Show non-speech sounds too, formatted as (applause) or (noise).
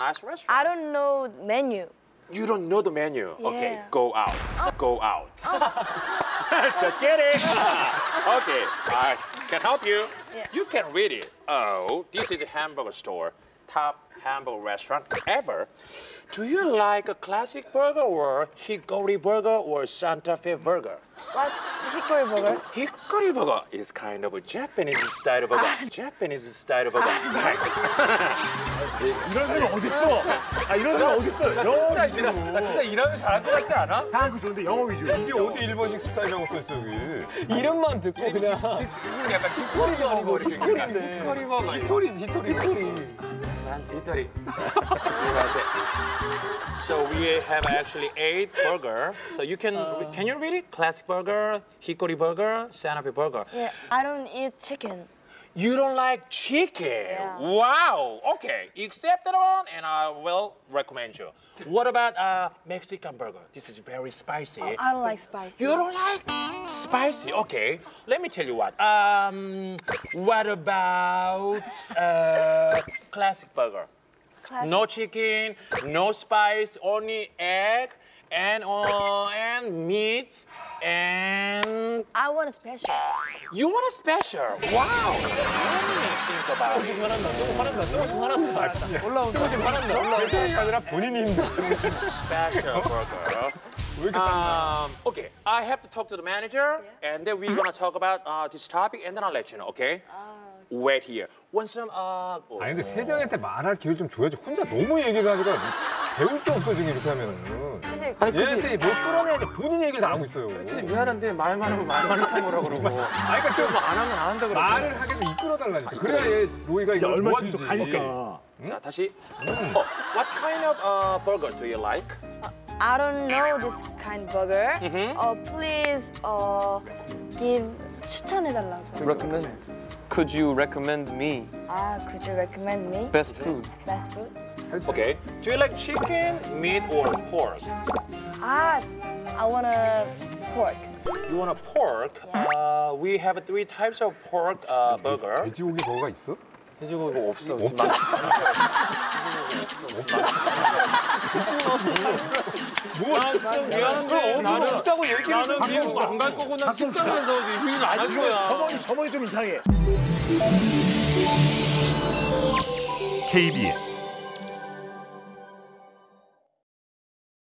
nice restaurant. I don't know menu. You don't know the menu. Okay, go out. Go out. Oh. Oh. (laughs) Just kidding. (laughs) okay, I can help you. Yeah. You can read it. Oh, this is a hamburger store. Top hamburger restaurant ever. Do you like a classic burger or hickory burger or Santa Fe burger? What's hickory burger? Hickory burger is kind of a Japanese style burger. (laughs) Japanese style burger. 이런 사람이 어딨어? 아 이런 사람이 어딨어? 영어 진짜. 일하, 나 진짜 일하면 잘할 것 같지 않아? 상황 그 좋은데 영어 위주로. 이게 어디 일본식 스타일이라고 써있어 여기 이름만 듣고 그냥 이건 약간 히토리가 아니고 히토리인데. 히토리 버거 히토리지 히토리 (laughs) So we have actually eight burger. So you can, uh, can you read it? Classic burger, hickory burger, Santa Fe burger. Yeah, I don't eat chicken. You don't like chicken? Yeah. Wow. Okay, accept that one, and I will recommend you. What about uh, Mexican burger? This is very spicy. I don't like spicy. You don't like spicy? Okay, let me tell you what. Um, what about uh, classic burger? Classic. No chicken, no spice, only egg and uh, and meat and I want a special. you want a special. Wow. Let me think about it. 화난다 또 화난다 조금씩 화난다 올라온다 조금씩 화난다 올라온다 게 아니라 본인이 힘들어 Special burger. Um, okay, I have to talk to the manager, and then we're gonna talk about uh, this topic, and then I'll let you know. Okay? Wait here. Once some uh. oh. 아니 근데 세정이한테 말할 기회 좀 줘야지 혼자 너무 얘기를 하니까 배울 게 없어 지금 이렇게 하면은 아니 얘한테 뭘 끌어내야지 본인 얘기를 다 하고 있어요 미안한데 말만 하면 말만 통보라 그러고. 아니 그러니까 좀안 하면 안 한다 그러고. 말을 하게 좀 이끌어 달라니까 그래야 얘 로이가 이제 이걸 얼마 정도 가니까. 자 다시. Oh, what kind of uh, burger do you like? I don't know this kind burger. Uh, please uh, give 추천해 달라고. recommend could you recommend me Ah, could you recommend me best food best food? Okay. Do you like chicken, meat, or pork? Ah, I want a pork. You want a pork? Uh, we have three types of pork uh, burger. 돼지고기 버거가 있어? 돼지고기 뭐 없어. 없어? 미안한데 나는 없다고 얘기를 나는 미국 안갈 거고 난 식당에서 얘기를 안할 거야 저번이 저번이 좀 이상해. KBS